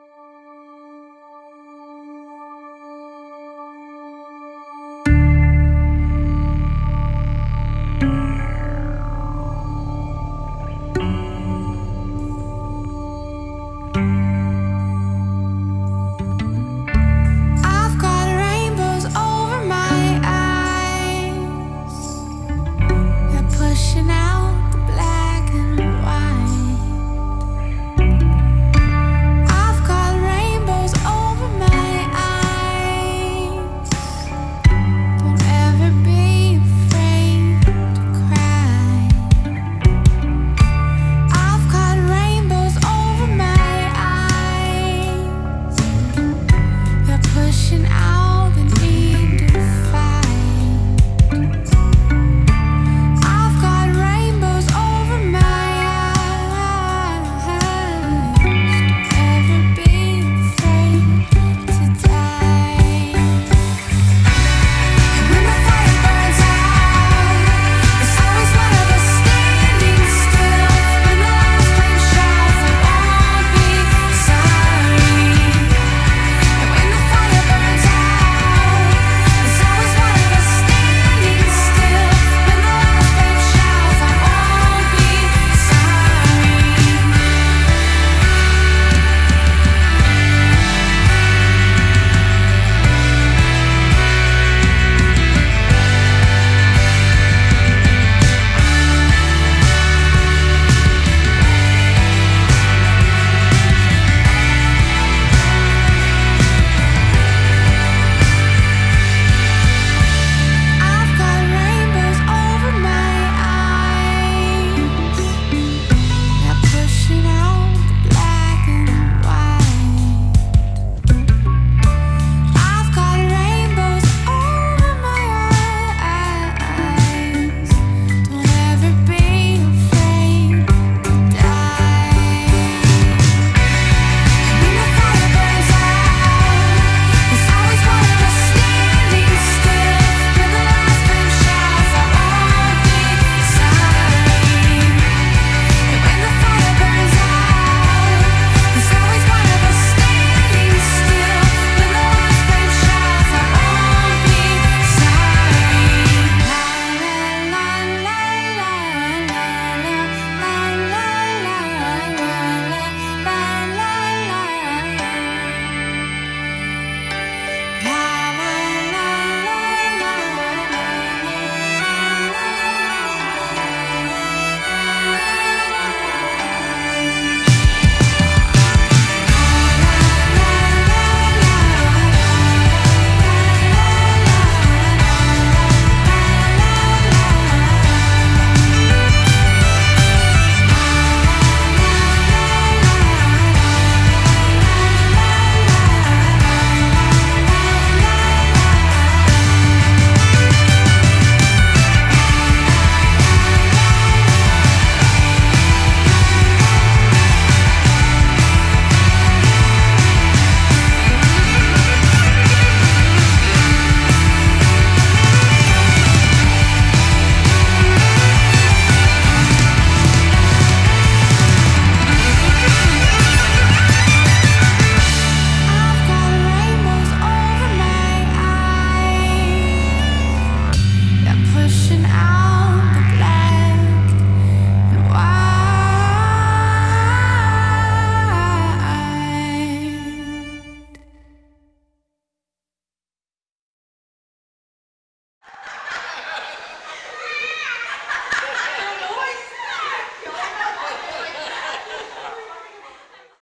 you